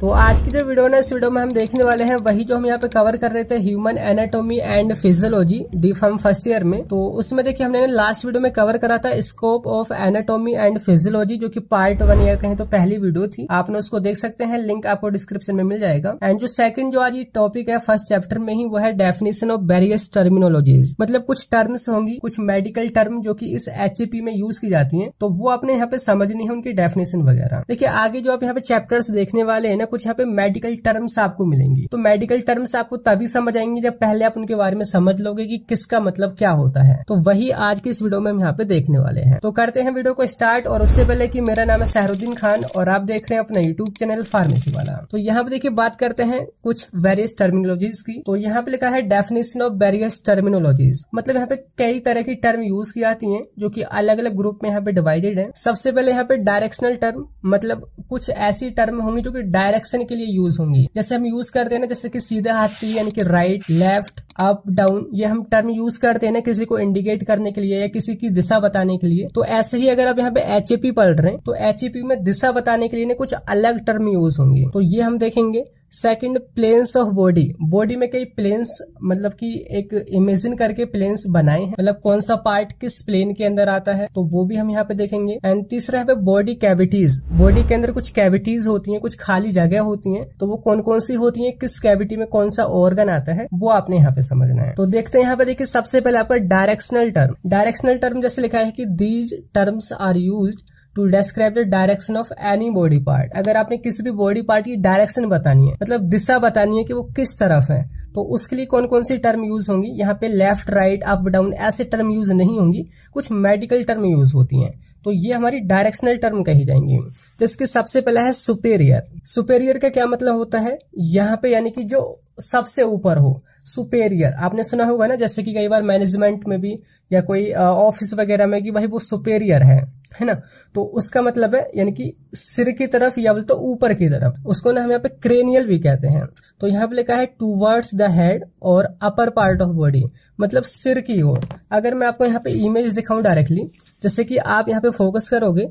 तो आज की जो वीडियो है इस वीडियो में हम देखने वाले हैं, वही जो हम यहाँ पे कवर कर रहे थे human anatomy and physiology D pharm first year में। तो उसमें देखिए, हमने लास्ट वीडियो में कवर करा था scope of anatomy and physiology जो कि पार्ट वन या कहीं तो पहली वीडियो थी। आपने उसको देख सकते हैं लिंक आपको डिस्क्रिप्शन में मिल जाएगा। एंड जो सेकंड जो आज टॉपिक है फ़र्स्ट चैप्टर में ही, वो है डेफिनेशन ऑफ़ वेरियस टर्मिनोलॉजीज मतलब कुछ टर्म्स होंगी, कुछ मेडिकल टर्म जो की इस एच में यूज़ की जाती है तो वो आपने यहाँ पे समझनी है उनकी डेफिनेशन वगैरह। देखिये आगे जो आप यहाँ पे चैप्टर्स देखने वाले हैं ना कुछ यहाँ पे मेडिकल टर्म्स आपको मिलेंगी। तो मेडिकल टर्म्स आपको तभी समझ आएँगे जब पहले आप उनके बारे में समझ लोगे कि किसका मतलब क्या होता है। तो वही आज की इस वीडियो में हम यहाँ पे देखने वाले हैं। तो करते हैं वीडियो को स्टार्ट और उससे पहले की मेरा नाम है सहरुद्दीन खान और आप देख रहे हैं अपना यूट्यूब चैनल फार्मेसी वाला। तो यहाँ पे देखिए बात करते हैं कुछ वेरियस टर्मिनोलॉजीज की। तो यहाँ पे लिखा है डेफिनेशन ऑफ़ वेरियस टर्मिनोलॉजीज मतलब यहाँ पे कई तरह की टर्म यूज़ की जाती है जो की अलग अलग ग्रुप में यहाँ पे डिवाइडेड है। सबसे पहले यहाँ पे डायरेक्शनल टर्म मतलब कुछ ऐसी टर्म होंगी जो कि डायरेक्शन के लिए यूज़ होंगी। जैसे हम यूज़ करते हैं ना, जैसे कि सीधे हाथ के लिए, यानी कि राइट लेफ़्ट अप डाउन ये हम टर्म यूज़ करते हैं ना किसी को इंडिकेट करने के लिए या किसी की दिशा बताने के लिए। तो ऐसे ही अगर आप यहाँ पे एच पढ़ रहे हैं तो एच में दिशा बताने के लिए ना कुछ अलग टर्म यूज़ होंगे। तो ये हम देखेंगे। Second planes of body body में कई प्लेन्स मतलब कि एक इमेजिन करके प्लेन्स बनाए हैं। मतलब कौन सा पार्ट किस प्लेन के अंदर आता है तो वो भी हम यहाँ पे देखेंगे। एंड तीसरा है बॉडी कैविटीज बॉडी के अंदर कुछ कैविटीज होती हैं, कुछ खाली जगह होती हैं तो वो कौन कौन सी होती हैं, किस कैविटी में कौन सा ऑर्गन आता है, वो आपने यहाँ पे समझना है। तो देखते हैं यहाँ पे देखिए, सबसे पहले आपका डायरेक्शनल टर्म डायरेक्शनल टर्म जैसे लिखा है कि these terms are use to describe the direction of any body part अगर आपने किसी भी बॉडी पार्ट की डायरेक्शन बतानी है मतलब दिशा बतानी है कि वो किस तरफ़ है तो उसके लिए कौन कौन सी टर्म यूज़ होंगी? यहाँ पे लेफ़्ट राइट अप डाउन ऐसे टर्म यूज़ नहीं होंगी, कुछ मेडिकल टर्म यूज़ होती हैं। तो ये हमारी डायरेक्शनल टर्म कही जाएँगी। इसके सबसे पहला है सुपेरियर सुपेरियर का क्या मतलब होता है? यहाँ पे यानी कि जो सबसे ऊपर हो सुपेरियर आपने सुना होगा ना, जैसे कि कई बार मैनेजमेंट में भी या कोई ऑफ़िस वगैरह में कि भाई वो सुपेरियर है। है ना? तो उसका मतलब है, यानी कि सिर की तरफ़ या बोलते तो ऊपर की तरफ़। उसको ना हम यहाँ पे क्रेनियल भी कहते हैं। तो यहाँ पे लिखा है टूवर्ड्स द हेड और अपर पार्ट ऑफ़ बॉडी मतलब सिर की ओर। अगर मैं आपको यहाँ पे इमेज दिखाऊँ डायरेक्टली जैसे कि आप यहाँ पे फोकस करोगे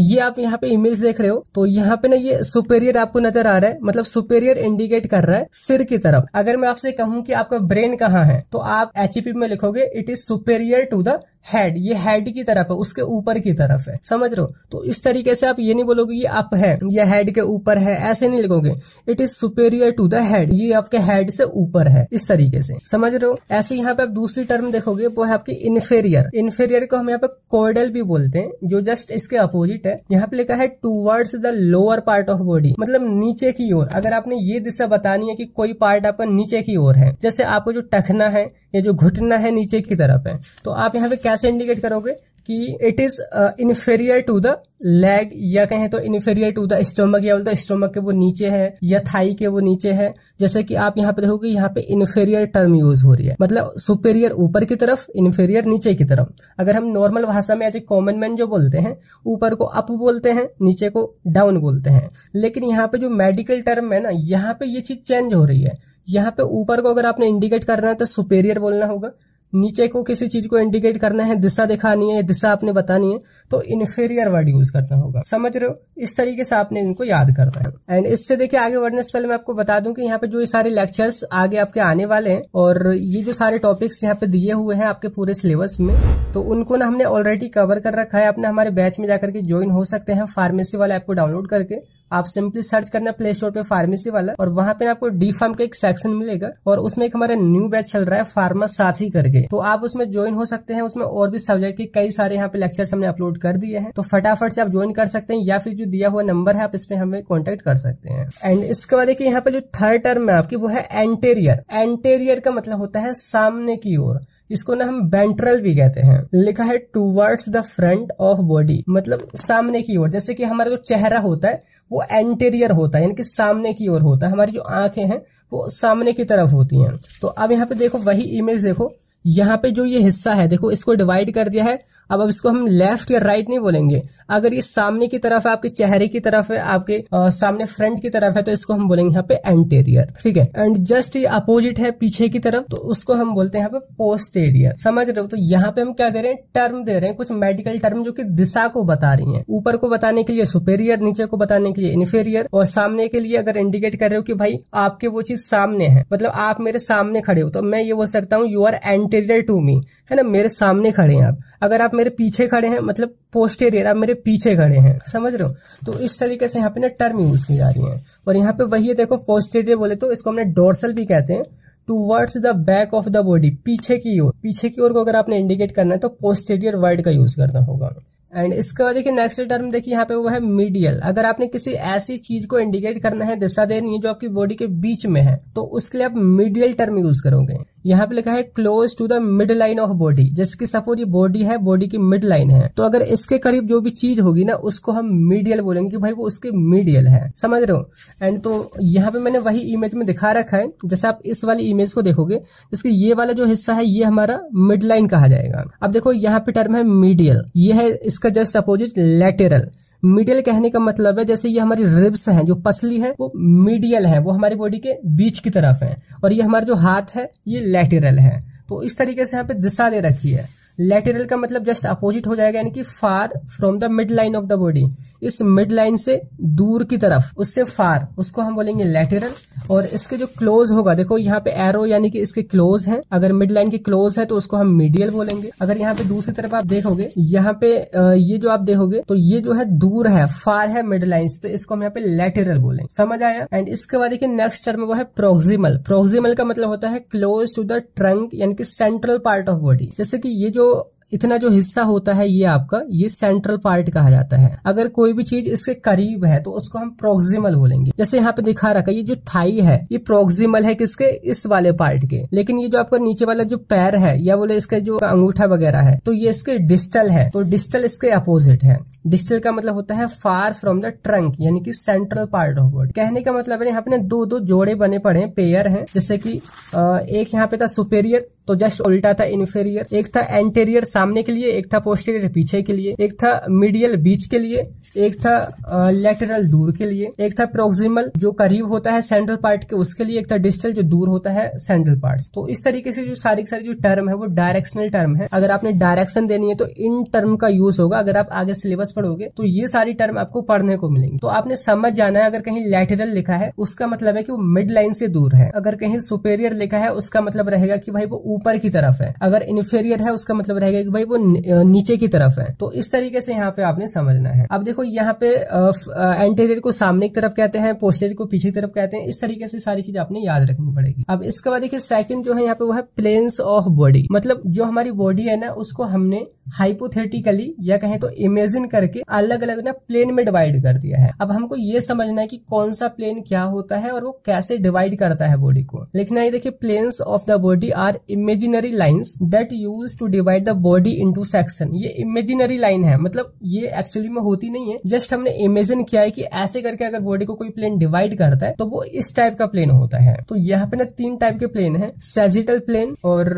ये आप यहाँ पे इमेज देख रहे हो तो यहाँ पे ना ये सुपेरियर आपको नज़र आ रहा है। मतलब सुपेरियर इंडिकेट कर रहा है सिर की तरफ़। अगर मैं आपसे कहूँ कि आपका ब्रेन कहाँ है तो आप एच में लिखोगे it is superior to the head ये हेड की तरफ़ है, उसके ऊपर की तरफ़ है। समझ रहे हो? तो इस तरीके से आप ये नहीं बोलोगे ये अप है, ये हेड के ऊपर है, ऐसे नहीं लिखोगे। It is superior to the head ये आपके हेड से ऊपर है, इस तरीके से। समझ रहे हो? ऐसे यहाँ पे आप दूसरी टर्म देखोगे, वो है आपकी इन्फेरियर इन्फेरियर को हम यहाँ पे कोर्डल भी बोलते हैं, जो जस्ट इसके अपोजिट है। यहाँ पे लिखा है towards the lower part of body मतलब नीचे की ओर। अगर आपने ये दिशा बतानी है कि कोई पार्ट आपका नीचे की ओर है, जैसे आपको जो टखना है, या जो घुटना है नीचे की तरफ़ है तो आप यहाँ पे कैसे इंडिकेट करोगे कि it is inferior to the leg या कहें तो इन्फेरियर टू द स्टोमक या बोलते स्टोमक के वो नीचे है, या थाई के वो नीचे है। जैसे कि आप यहाँ पे देखोगे यहाँ पे इन्फेरियर टर्म यूज़ हो रही है। मतलब सुपेरियर ऊपर की तरफ़ इन्फेरियर नीचे की तरफ़। अगर हम नॉर्मल भाषा में कॉमन मैन जो बोलते हैं, ऊपर को अप बोलते हैं, नीचे को डाउन बोलते हैं। लेकिन यहाँ पे जो मेडिकल टर्म है ना, यहाँ पे ये चीज़ चेंज हो रही है। यहाँ पे ऊपर को अगर आपने इंडिकेट करना है तो सुपेरियर बोलना होगा। नीचे को किसी चीज़ को इंडिकेट करना है, दिशा दिखानी है, दिशा आपने बतानी है तो इन्फेरियर वर्ड यूज़ करना होगा। समझ रहे हो? इस तरीके से आपने इनको याद करना है। एंड इससे देखिए आगे बढ़ने से पहले मैं आपको बता दूँ कि यहाँ पे जो ये सारे लेक्चर्स आगे आपके आने वाले हैं, और ये जो सारे टॉपिक्स यहाँ पे दिए हुए हैं आपके पूरे सिलेबस में तो उनको ना हमने ऑलरेडी कवर कर रखा है। अपने हमारे बैच में जाकर के ज्वाइन हो सकते हैं फार्मेसी वाले ऐप को डाउनलोड करके। आप सिंपली सर्च करना प्ले स्टोर पे फार्मेसी वाला और वहाँ पे आपको डी फार्म का एक सेक्शन मिलेगा और उसमें एक हमारा न्यू बैच चल रहा है फार्मा साथी करके। तो आप उसमें ज्वाइन हो सकते हैं, उसमें और भी सब्जेक्ट के कई सारे यहाँ पे लेक्चर हमने अपलोड कर दिए हैं। तो फटाफट से आप ज्वाइन कर सकते हैं या फिर जो दिया हुआ नंबर है, आप इस पे हमें कॉन्टेक्ट कर सकते हैं। एंड इसके बाद देखिए यहाँ पे जो थर्ड टर्म है आपकी, वो है एंटेरियर एंटेरियर का मतलब होता है सामने की ओर। इसको ना हम बेंट्रल भी कहते हैं। लिखा है towards the front of body मतलब सामने की ओर। जैसे कि हमारा जो चेहरा होता है, वो एंटेरियर होता है, यानी कि सामने की ओर होता है। हमारी जो आँखें हैं, वो सामने की तरफ़ होती हैं। तो अब यहाँ पे देखो, वही इमेज देखो। यहाँ पे जो ये हिस्सा है, देखो, इसको डिवाइड कर दिया है। अब अब इसको हम लेफ़्ट या राइट नहीं बोलेंगे। अगर ये सामने की तरफ़ है आपके चेहरे की तरफ़ है आपके आ, सामने फ्रंट की तरफ़ है तो इसको हम बोलेंगे यहाँ पे एंटेरियर ठीक है? एंड जस्ट ये अपोजिट है पीछे की तरफ़ तो उसको हम बोलते हैं यहाँ पे पोस्टेरियर समझ रहे हो? तो यहाँ पे हम क्या दे रहे हैं? टर्म दे रहे हैं कुछ मेडिकल टर्म जो की दिशा को बता रही है। ऊपर को बताने के लिए सुपेरियर नीचे को बताने के लिए इन्फेरियर और सामने के लिए अगर इंडिकेट कर रहे हो कि भाई आपके वो चीज़ सामने है मतलब आप मेरे सामने खड़े हो तो मैं ये बोल सकता हूँ you are anterior to me है ना? मेरे सामने खड़े हैं आप। अगर आप मेरे पीछे खड़े हैं मतलब पोस्टेरियर आप मेरे पीछे खड़े हैं, समझ रहे हो? तो इस तरीके से यहाँ पे ना टर्म यूज़ की जा रही है। और यहाँ पे वही है, देखो पोस्टेरियर बोले तो इसको हमने डोर्सल भी कहते हैं। Towards the back of the body पीछे की ओर, पीछे की ओर को अगर आपने इंडिकेट करना है तो पोस्टेरियर वर्ड का यूज़ करना होगा। एंड इसके बाद देखिए नेक्स्ट टर्म देखिए, यहाँ पे वो है मीडियल अगर आपने किसी ऐसी चीज़ को इंडिकेट करना है, दिशा देनी है जो आपकी बॉडी के बीच में है तो उसके लिए आप मीडियल टर्म यूज़ करोगे। यहाँ पे लिखा है close to the mid line of body जैसे सपोज़ ये बॉडी है बॉडी की मिड लाइन है। तो अगर इसके करीब जो भी चीज़ होगी ना, उसको हम मीडियल बोलेंगे कि भाई वो उसके मीडियल है। समझ रहे हो? एंड तो यहाँ पे मैंने वही इमेज में दिखा रखा है। जैसे आप इस वाली इमेज को देखोगे जिसके ये वाला जो हिस्सा है, ये हमारा मिड लाइन कहा जाएगा। अब देखो, यहाँ पे टर्म है मीडियल ये है इसका जस्ट अपोजिट लेटेरल मीडियल कहने का मतलब है, जैसे ये हमारी रिब्स हैं, जो पसली है, वो मीडियल है, वो हमारी बॉडी के बीच की तरफ़ है, और ये हमारा जो हाथ है, ये लेटेरल है। तो इस तरीके से यहाँ पे दिशा दे रखी है। लेटेरल का मतलब जस्ट अपोजिट हो जाएगा, यानी कि far from the mid line of the body इस मिड लाइन से दूर की तरफ़, उससे फार उसको हम बोलेंगे लेटेरल और इसके जो क्लोज होगा, देखो यहाँ पे एरो यानी कि इसके क्लोज है। अगर मिड लाइन की क्लोज है तो उसको हम मीडियल बोलेंगे। अगर यहाँ पे दूसरी तरफ़ आप देखोगे, यहाँ पे ये जो आप देखोगे तो ये जो है दूर है फार है मिड लाइन तो इसको हम यहाँ पे लेटेरल बोलेंगे। समझ आया? एंड इसके बाद देखिए नेक्स्ट टर्म वो है प्रोक्सिमल प्रोक्सिमल का मतलब होता है क्लोज टू द ट्रंक यानी कि सेंट्रल पार्ट ऑफ़ बॉडी जैसे कि ये जो इतना जो हिस्सा होता है ये आपका, ये सेंट्रल पार्ट कहा जाता है। अगर कोई भी चीज़ इसके करीब है तो उसको हम प्रोक्सिमल बोलेंगे। जैसे यहाँ पे दिखा रखा है, ये जो थाई है, ये प्रोक्सिमल है किसके? इस वाले पार्ट के। लेकिन ये जो आपका नीचे वाला जो पैर है, या बोले इसका जो अंगूठा वगैरह है तो ये इसके डिस्टल है। तो डिस्टल इसके अपोजिट है। डिस्टल का मतलब होता है फार फ्रॉम द ट्रंक यानी कि सेंट्रल पार्ट ऑफ़ बॉडी कहने का मतलब है यहाँ पे दो दो जोड़े बने पड़े पेयर है। जैसे की एक यहाँ पे था सुपेरियर तो जस्ट उल्टा था इन्फेरियर एक था एंटेरियर सामने के लिए, एक था पोस्टेरियर पीछे के लिए, एक था मीडियल बीच के लिए, एक था लेटरल दूर के लिए, एक था प्रोक्सिमल जो करीब होता है सेंट्रल पार्ट के उसके लिए, एक था डिस्टल जो दूर होता है सेंट्रल पार्ट तो इस तरीके से जो सारी सारी जो टर्म है वो डायरेक्शनल टर्म है। अगर आपने डायरेक्शन देनी है तो इन टर्म का यूज़ होगा। अगर आप आगे सिलेबस पढ़ोगे तो ये सारी टर्म आपको पढ़ने को मिलेंगी। तो आपने समझ जाना है, अगर कहीं लेटरल लिखा है, उसका मतलब है कि वो मिड लाइन से दूर है। अगर कहीं सुपेरियर लिखा है, उसका मतलब रहेगा कि भाई वो ऊपर की तरफ़ है। अगर इन्फेरियर है, उसका मतलब रहेगा कि भाई वो नीचे की तरफ़ है। तो इस तरीके से यहाँ पे आपने समझना है। अब देखो, यहाँ पे एंटेरियर को सामने की तरफ़ कहते हैं पोस्टेरियर को पीछे की तरफ़ कहते हैं। इस तरीके से सारी चीज़ आपने याद रखनी पड़ेगी। अब इसके बाद देखिए सेकंड जो है यहाँ पे वो है प्लेन्स ऑफ़ बॉडी मतलब जो हमारी बॉडी है ना, उसको हमने हाइपोथेटिकली या कहें तो इमेजिन करके अलग अलग ना प्लेन में डिवाइड कर दिया है। अब हमको ये समझना है कि कौन सा प्लेन क्या होता है और वो कैसे डिवाइड करता है बॉडी को। लिखना है देखिए planes of the body are imaginary lines that used to divide the body into section ये इमेजिनरी लाइन है। मतलब ये एक्चुअली में होती नहीं है। जस्ट हमने इमेजिन किया है कि ऐसे करके अगर बॉडी को कोई प्लेन डिवाइड करता है तो वो इस टाइप का प्लेन होता है। तो यहाँ पे ना तीन टाइप के प्लेन है। सेजिटल प्लेन और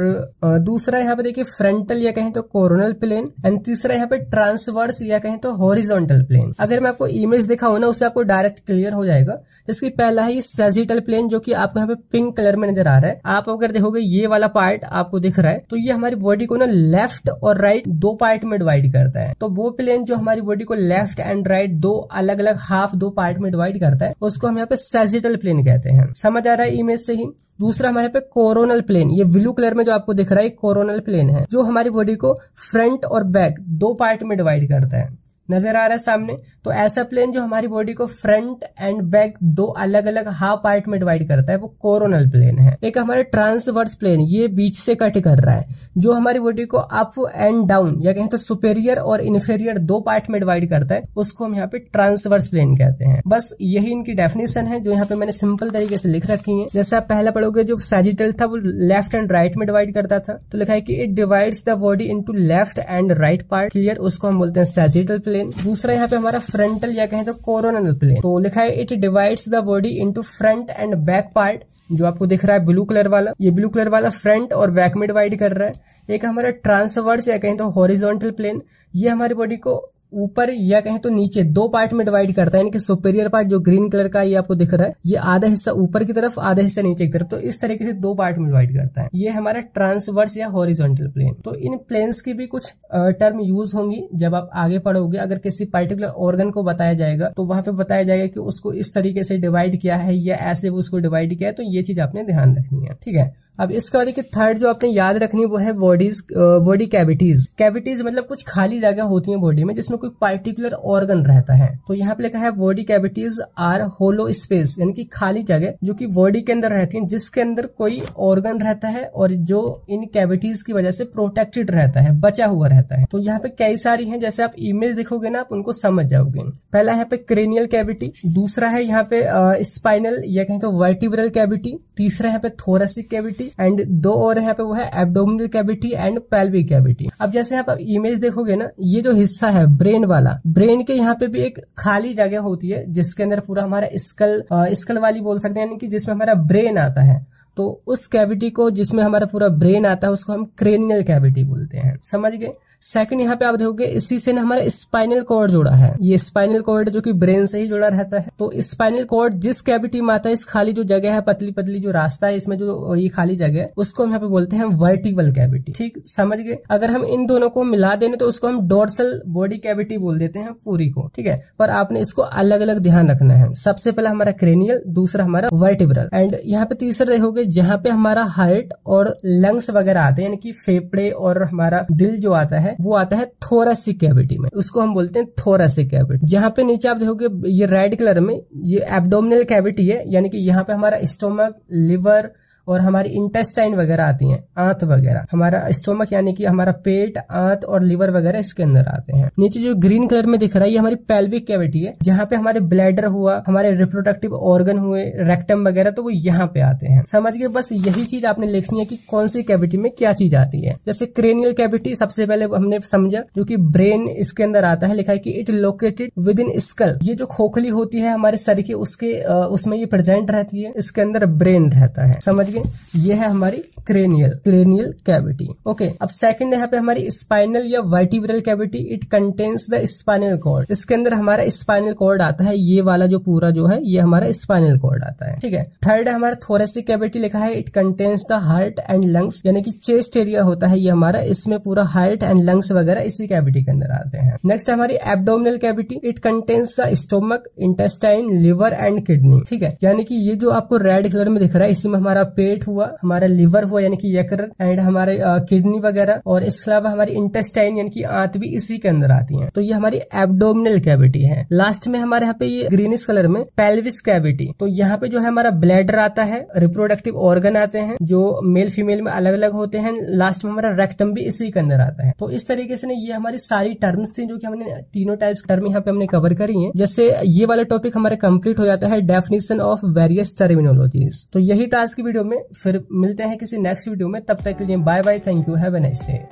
दूसरा यहाँ पे देखिए फ्रंटल या कहें तो कोरोनल प्लेन एंड तीसरा यहाँ पे ट्रांसवर्स या कहें तो हॉरिजॉन्टल प्लेन अगर मैं आपको इमेज दिखाऊँ ना, उससे आपको डायरेक्ट क्लियर हो जाएगा। जिसकी पहला है ये सेजिटल प्लेन जो कि आपको यहाँ पे पिंक कलर में नज़र आ रहा है। आप अगर देखोगे ये वाला पार्ट आपको दिख रहा है तो ये हमारी बॉडी को ना लेफ़्ट और राइट दो पार्ट में डिवाइड करता है। तो वो प्लेन जो हमारी बॉडी को लेफ़्ट एंड राइट दो अलग अलग हाफ़ दो पार्ट में डिवाइड करता है, उसको हम यहाँ पे सेजिटल प्लेन कहते हैं। समझ आ रहा है इमेज से ही? दूसरा हमारे पे कोरोनल प्लेन ये ब्लू कलर में जो आपको दिख रहा है कोरोनल प्लेन है, जो हमारी बॉडी को फ्रंट और बैक दो पार्ट में डिवाइड करता है। नज़र आ रहा है सामने तो ऐसा प्लेन जो हमारी बॉडी को फ्रंट एंड बैक दो अलग अलग हाफ़ पार्ट में डिवाइड करता है, वो कोरोनल प्लेन है। एक हमारे ट्रांसवर्स प्लेन ये बीच से कट कर रहा है, जो हमारी बॉडी को अप एंड डाउन या कहें तो सुपेरियर और इन्फेरियर दो पार्ट में डिवाइड करता है, उसको हम यहाँ पे ट्रांसवर्स प्लेन कहते हैं। बस यही इनकी डेफिनेशन है, जो यहाँ पे मैंने सिंपल तरीके से लिख रखी है। जैसे आप पहला पढ़ोगे, जो सेजिटल था, वो लेफ़्ट एंड राइट में डिवाइड करता था तो लिखा है कि it divides the body into left and right part clear उसको हम बोलते हैं सेजिटल प्लेन प्लेन दूसरा यहाँ पे हमारा फ्रंटल या कहें तो कोरोनल प्लेन तो लिखा है it divides the body into front and back part जो आपको दिख रहा है ब्लू कलर वाला। ये ब्लू कलर वाला फ्रंट और बैक में डिवाइड कर रहा है। एक हमारा ट्रांसवर्स या कहें तो हॉरिजॉन्टल प्लेन ये हमारी बॉडी को ऊपर या कहें तो नीचे दो पार्ट में डिवाइड करता है, यानी कि सुपेरियर पार्ट जो ग्रीन कलर का ये आपको दिख रहा है, ये आधा हिस्सा ऊपर की तरफ़, आधा हिस्सा नीचे की तरफ़ तो इस तरीके से दो पार्ट में डिवाइड करता है। ये हमारा ट्रांसवर्स या हॉरिजॉन्टल प्लेन तो इन प्लेन्स की भी कुछ टर्म यूज़ होंगी। जब आप आगे पढ़ोगे, अगर किसी पर्टिकुलर ऑर्गन को बताया जाएगा तो वहाँ पे बताया जाएगा कि उसको इस तरीके से डिवाइड किया है या ऐसे उसको डिवाइड किया है तो ये चीज़ आपने ध्यान रखनी है, ठीक है? अब इसके बाद थर्ड जो आपने याद रखनी वो है बॉडीज बॉडी कैविटीज कैविटीज मतलब कुछ खाली जगह होती है बॉडी में जिसमें कोई पार्टिकुलर ऑर्गन रहता है। तो यहाँ पे लिखा है body cavities are hollow space यानी कि खाली जगह जो कि बॉडी के अंदर रहती है, जिसके अंदर कोई ऑर्गन रहता है और जो इन कैविटीज की वजह से प्रोटेक्टेड रहता है, बचा हुआ रहता है। तो यहाँ पे कई सारी है, जैसे आप इमेज देखोगे ना, आप उनको समझ जाओगे। पहला यहाँ पे क्रेनियल कैविटी दूसरा है यहाँ पे स्पाइनल या कहें तो वर्टिब्रल कैविटी तीसरा यहाँ पे थोरेसिक कैविटी कैविटी एंड दो और यहाँ पे वो है abdominal cavity and pelvic cavity अब जैसे यहाँ पर इमेज देखोगे ना, ये जो हिस्सा है ब्रेन वाला ब्रेन के यहाँ पे भी एक खाली जगह होती है, जिसके अंदर पूरा हमारा स्कल स्कल वाली बोल सकते हैं, यानी कि जिसमें हमारा ब्रेन आता है। तो उस कैविटी को जिसमें हमारा पूरा ब्रेन आता है, उसको हम क्रेनियल कैविटी बोलते हैं। समझ गए? सेकंड यहाँ पे आप देखोगे, इसी से ना हमारा स्पाइनल कॉर्ड जुड़ा है। ये स्पाइनल कॉर्ड जो कि ब्रेन से ही जुड़ा रहता है। तो स्पाइनल कॉर्ड जिस कैविटी में आता है, इस खाली जो जगह है पतली पतली जो रास्ता है, इसमें जो ये खाली जगह है, उसको हम यहाँ पे बोलते हैं वर्टिबल कैविटी ठीक? समझ गए? अगर हम इन दोनों को मिला देने तो उसको हम डोर्सल बॉडी कैविटी बोल देते हैं पूरी को। ठीक है? पर आपने इसको अलग अलग ध्यान रखना है। सबसे पहला हमारा क्रेनियल दूसरा हमारा वर्टिब्रल एंड यहाँ पे तीसरा देखोगे जहाँ पे हमारा हार्ट और लंग्स वगैरह आते हैं, यानी कि फेफड़े और हमारा दिल जो आता है, वो आता है थोरासिक कैविटी में। उसको हम बोलते हैं थोरासिक कैविटी जहाँ पे नीचे आप देखोगे, ये रेड कलर में ये एबडोमिनल कैविटी है, यानी कि यहाँ पे हमारा स्टोमक लिवर और हमारी इंटेस्टाइन वगैरह आती हैं, आंत वगैरह। हमारा स्टोमक यानी कि हमारा पेट, आंत और लिवर वगैरह इसके अंदर आते हैं। नीचे जो ग्रीन कलर में दिख रहा है, ये हमारी पेल्विक कैविटी है, जहाँ पे हमारे ब्लैडर हुआ, हमारे रिप्रोडक्टिव ऑर्गन हुए रेक्टम वगैरह तो वो यहाँ पे आते हैं। समझ गए? बस यही चीज़ आपने लिखनी है कि कौन सी कैविटी में क्या चीज़ आती है। जैसे क्रेनियल कैविटी सबसे पहले हमने समझा, जो कि ब्रेन इसके अंदर आता है, लिखा है कि it located within skull ये जो खोखली होती है हमारे सर की, उसके उसमें ये प्रेजेंट रहती है, इसके अंदर ब्रेन रहता है। समझ गए? ये है हमारी क्रेनियल क्रेनियल कैविटी ओके अब सेकंड यहाँ पे हमारी स्पाइनल या vertebral cavity it contains the spinal cord इसके अंदर हमारा स्पाइनल कॉर्ड आता है, ये वाला जो पूरा जो है, ये हमारा स्पाइनल कॉर्ड आता है, ठीक है? थर्ड है हमारा थोरेसिक कैविटी लिखा है it contains the heart and lungs यानी कि चेस्ट एरिया होता है, ये हमारा, इसमें पूरा हार्ट एंड लंग्स वगैरह इसी कैविटी के अंदर आते हैं। नेक्स्ट हमारी abdominal cavity it contains the stomach intestine liver and kidney ठीक है? यानी कि ये जो आपको रेड कलर में दिख रहा है, इसी में हमारा पेट हुआ, हमारा लिवर हुआ, यानी कि यकर एंड हमारे किडनी वगैरह, और इसके अलावा हमारी इंटेस्टाइन यानी कि आंत भी इसी के अंदर आती है। तो ये हमारी एब्डोमिनल कैविटी है। लास्ट में हमारे यहाँ पे ये ग्रीनिश कलर में पेल्विस कैविटी तो यहाँ पे जो है हमारा ब्लैडर आता है रिप्रोडक्टिव ऑर्गन आते हैं, जो मेल फीमेल में अलग अलग होते हैं लास्ट में हमारा रेक्टम भी इसी के अंदर आता है। तो इस तरीके से ये हमारी सारी टर्म्स थी जो कि हमने तीनों टाइप्स टर्म यहाँ पे हमने कवर करी है। जैसे ये वाला टॉपिक हमारे कंप्लीट हो जाता है डेफिनेशन ऑफ़ वेरियस टर्मिनोलॉजीज तो यही था आज की वीडियो में फिर मिलते हैं किसी नेक्स्ट वीडियो में। तब तक के लिए bye bye thank you have a nice day